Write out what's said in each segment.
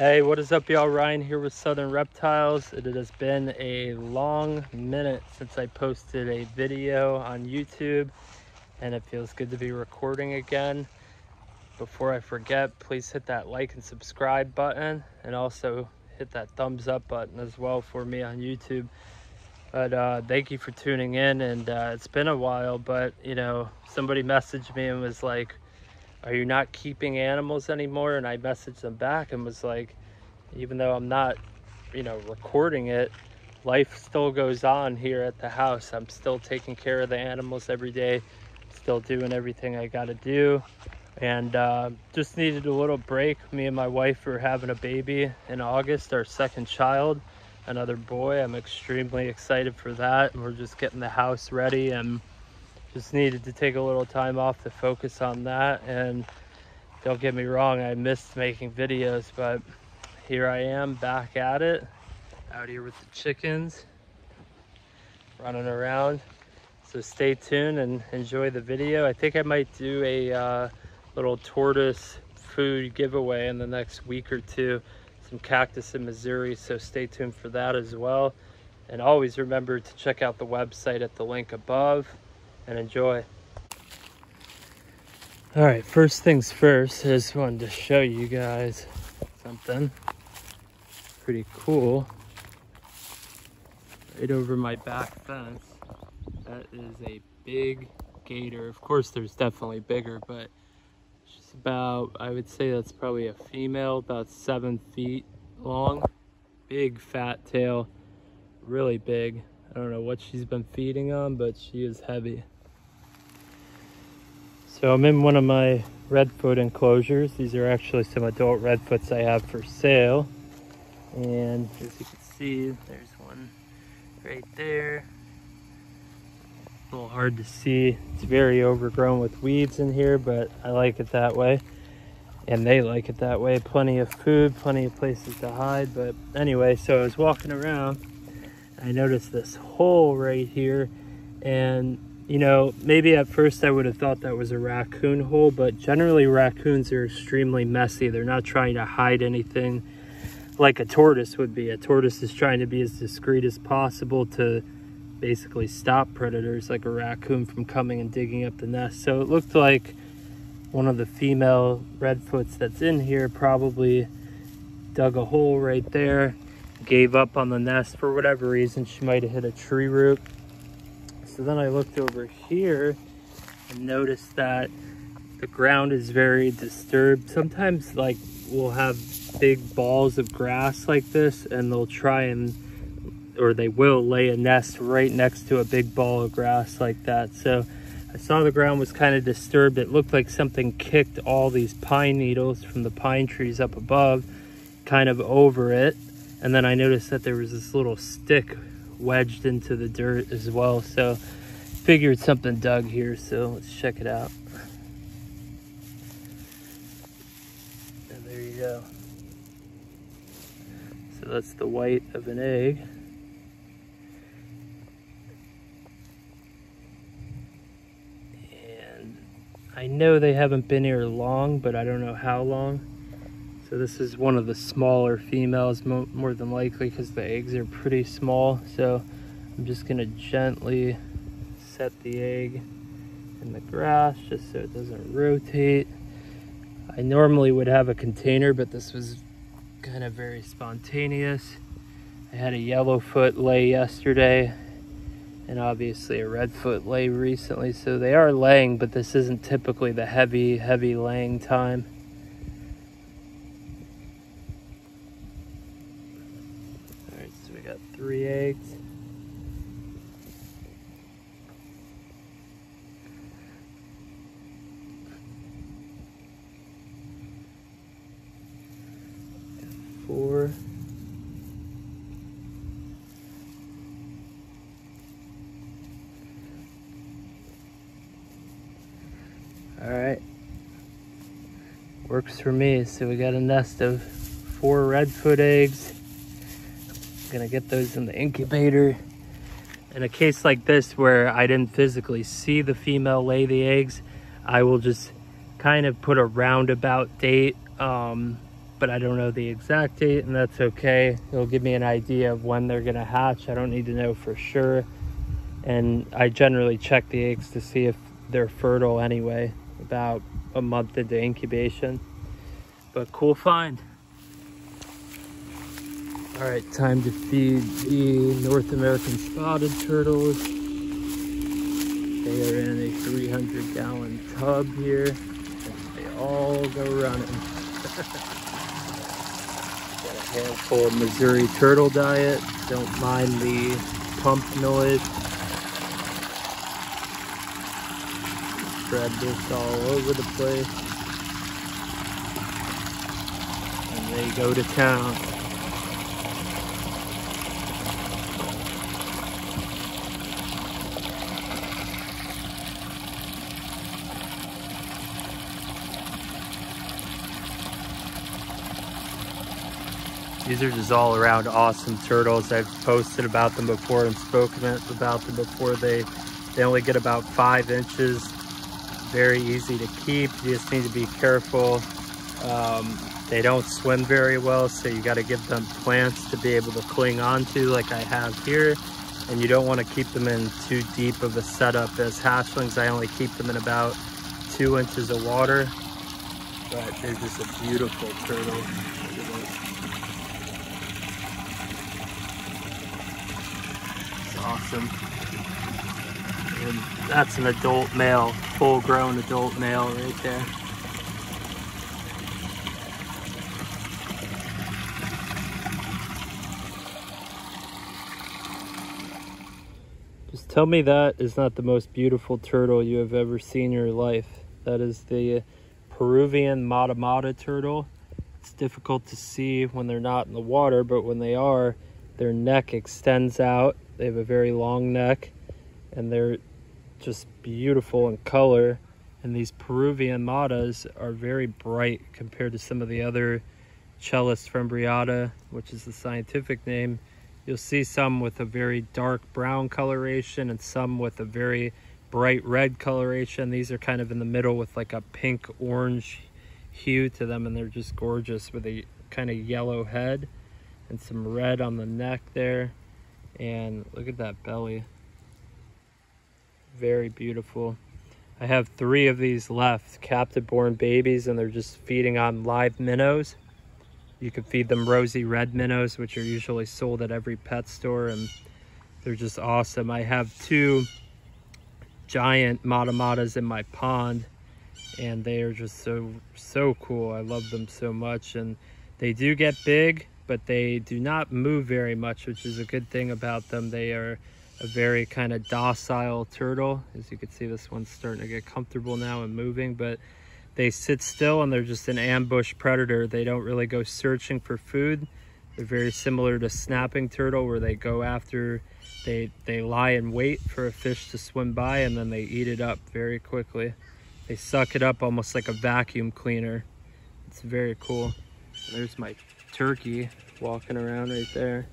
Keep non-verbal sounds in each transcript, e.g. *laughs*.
Hey, what is up y'all? Ryan here with Southern Reptiles. It has been a long minute since I posted a video on YouTube and it feels good to be recording again. Before I forget, please hit that like and subscribe button and also hit that thumbs up button as well for me on YouTube. But uh, thank you for tuning in and uh, it's been a while, but you know, somebody messaged me and was like, are you not keeping animals anymore? And I messaged them back and was like, even though I'm not, you know, recording it, life still goes on here at the house. I'm still taking care of the animals every day, still doing everything I got to do. And uh, just needed a little break. Me and my wife were having a baby in August, our second child, another boy. I'm extremely excited for that. And we're just getting the house ready and just needed to take a little time off to focus on that. And don't get me wrong i missed making videos but here i am back at it out here with the chickens running around. So stay tuned and enjoy the video. I think i might do a uh, little tortoise food giveaway in the next week or two. Some cactus in Mazuri so stay tuned for that as well. And always remember to check out the website at the link above and enjoy. All right, first things first, I just wanted to show you guys something pretty cool. Right over my back fence, that is a big gator. Of course, there's definitely bigger, but she's about, I would say that's probably a female, about seven feet long. Big fat tail, really big. I don't know what she's been feeding on, but she is heavy. So I'm in one of my redfoot enclosures. These are actually some adult redfoots I have for sale. And as you can see, there's one right there. A little hard to see. It's very overgrown with weeds in here, but I like it that way. And they like it that way. Plenty of food, plenty of places to hide. But anyway, so I was walking around. I noticed this hole right here. And you know, maybe at first I would have thought that was a raccoon hole, but generally raccoons are extremely messy. They're not trying to hide anything like a tortoise would be. A tortoise is trying to be as discreet as possible to basically stop predators like a raccoon from coming and digging up the nest. So it looked like one of the female redfoots that's in here probably dug a hole right there, gave up on the nest for whatever reason. She might have hit a tree root so then I looked over here and noticed that the ground is very disturbed. Sometimes like we'll have big balls of grass like this and they'll try and or they will lay a nest right next to a big ball of grass like that. So I saw the ground was kind of disturbed. It looked like something kicked all these pine needles from the pine trees up above kind of over it. And then I noticed that there was this little stick wedged into the dirt as well. So figured something dug here, so let's check it out. And there you go. So that's the white of an egg. And I know they haven't been here long, but I don't know how long. So this is one of the smaller females, more than likely, because the eggs are pretty small. So I'm just gonna gently set the egg in the grass just so it doesn't rotate. I normally would have a container, but this was kind of very spontaneous. I had a yellowfoot lay yesterday and obviously a redfoot lay recently. So they are laying, but this isn't typically the heavy, heavy laying time. three eggs. Four. All right. Works for me. So we got a nest of four redfoot eggs gonna get those in the incubator. In a case like this where I didn't physically see the female lay the eggs, I will just kind of put a roundabout date um, but I don't know the exact date and that's okay. It'll give me an idea of when they're gonna hatch. I don't need to know for sure. And I generally check the eggs to see if they're fertile anyway, about a month into incubation. But cool find. All right, time to feed the North American spotted turtles. They are in a 300 gallon tub here. They all go running. *laughs* Got a handful of Mazuri turtle diet. Don't mind the pump noise. Spread this all over the place. And they go to town. These are just all around awesome turtles. I've posted about them before and spoken about them before. They, they only get about five inches. Very easy to keep. You just need to be careful. Um, they don't swim very well, so you got to give them plants to be able to cling onto like I have here. And you don't want to keep them in too deep of a setup. As hatchlings, I only keep them in about two inches of water. But they're just a beautiful turtle. It's awesome. And that's an adult male, full grown adult male right there. Just tell me that is not the most beautiful turtle you have ever seen in your life. That is the Peruvian Mata Mata turtle. It's difficult to see when they're not in the water, but when they are, their neck extends out they have a very long neck and they're just beautiful in color. And these Peruvian matas are very bright compared to some of the other Chelys fimbriata, which is the scientific name. You'll see some with a very dark brown coloration and some with a very bright red coloration. These are kind of in the middle with like a pink orange hue to them and they're just gorgeous with a kind of yellow head and some red on the neck there. And look at that belly. Very beautiful. I have three of these left, captive born babies, and they're just feeding on live minnows. You can feed them rosy red minnows, which are usually sold at every pet store, and they're just awesome. I have two giant matamatas in my pond, and they are just so, so cool. I love them so much, and they do get big, but they do not move very much, which is a good thing about them. They are a very kind of docile turtle. As you can see, this one's starting to get comfortable now and moving, but they sit still and they're just an ambush predator. They don't really go searching for food. They're very similar to snapping turtle where they go after, they, they lie in wait for a fish to swim by and then they eat it up very quickly. They suck it up almost like a vacuum cleaner. It's very cool. There's my turkey walking around right there.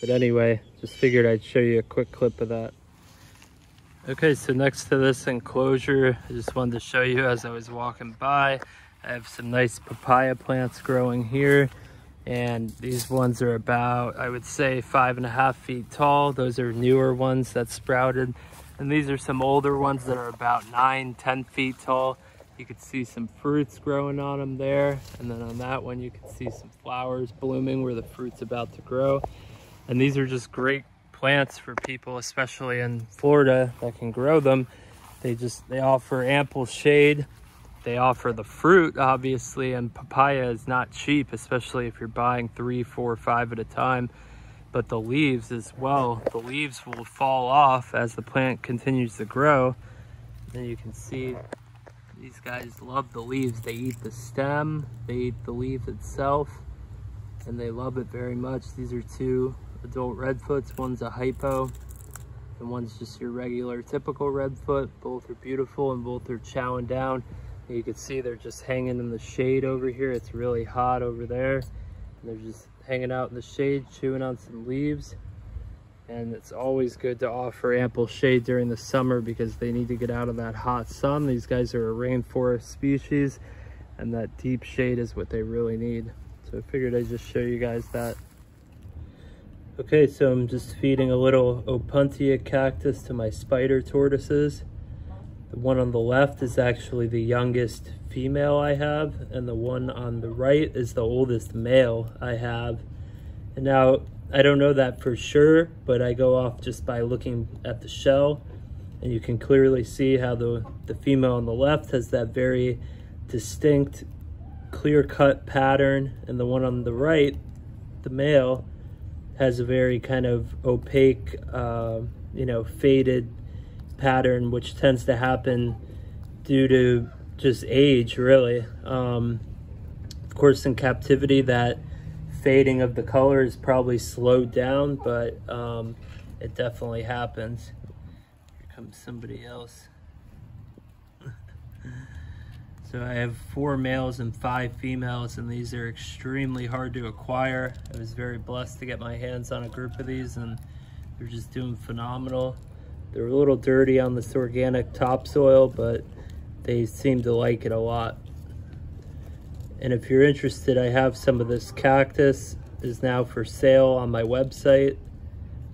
But anyway, just figured I'd show you a quick clip of that. Okay, so next to this enclosure, I just wanted to show you as I was walking by, I have some nice papaya plants growing here. And these ones are about, I would say, five and a half feet tall. Those are newer ones that sprouted. And these are some older ones that are about nine, 10 feet tall. You can see some fruits growing on them there. And then on that one, you can see some flowers blooming where the fruit's about to grow. And these are just great plants for people, especially in Florida that can grow them. They just, they offer ample shade. They offer the fruit, obviously, and papaya is not cheap, especially if you're buying three, four, five at a time. But the leaves as well, the leaves will fall off as the plant continues to grow. And you can see these guys love the leaves. They eat the stem, they eat the leaf itself, and they love it very much. These are two adult redfoots. One's a hypo, and one's just your regular typical redfoot. Both are beautiful and both are chowing down. You can see they're just hanging in the shade over here. It's really hot over there. And they're just hanging out in the shade, chewing on some leaves and it's always good to offer ample shade during the summer because they need to get out of that hot sun. These guys are a rainforest species. and that deep shade is what they really need. So I figured I'd just show you guys that. Okay, so I'm just feeding a little Opuntia cactus to my spider tortoises. The one on the left is actually the youngest female I have, and the one on the right is the oldest male I have. And now, I don't know that for sure, but I go off just by looking at the shell, and you can clearly see how the, the female on the left has that very distinct, clear-cut pattern, and the one on the right, the male, has a very kind of opaque, uh, you know, faded pattern, which tends to happen due to just age, really. Um, of course, in captivity, that fading of the color is probably slowed down, but um, it definitely happens. Here comes somebody else. *laughs* So I have four males and five females, and these are extremely hard to acquire. I was very blessed to get my hands on a group of these, and they're just doing phenomenal. They're a little dirty on this organic topsoil, but they seem to like it a lot. And if you're interested, I have some of this cactus is now for sale on my website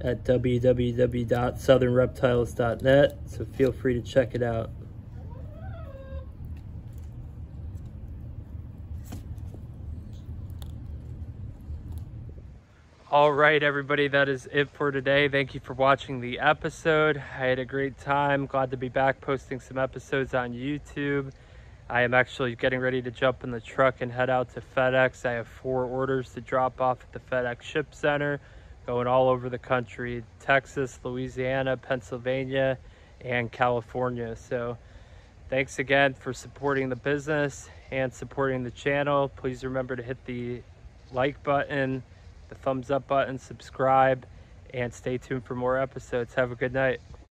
at www.southernreptiles.net, so feel free to check it out. All right, everybody, that is it for today. Thank you for watching the episode. I had a great time. Glad to be back posting some episodes on YouTube. I am actually getting ready to jump in the truck and head out to FedEx. I have four orders to drop off at the FedEx Ship Center, going all over the country Texas, Louisiana, Pennsylvania, and California. So, thanks again for supporting the business and supporting the channel. Please remember to hit the like button the thumbs up button, subscribe, and stay tuned for more episodes. Have a good night.